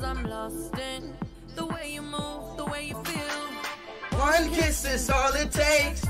Cause I'm lost in the way you move, the way you feel. One kiss is all it takes.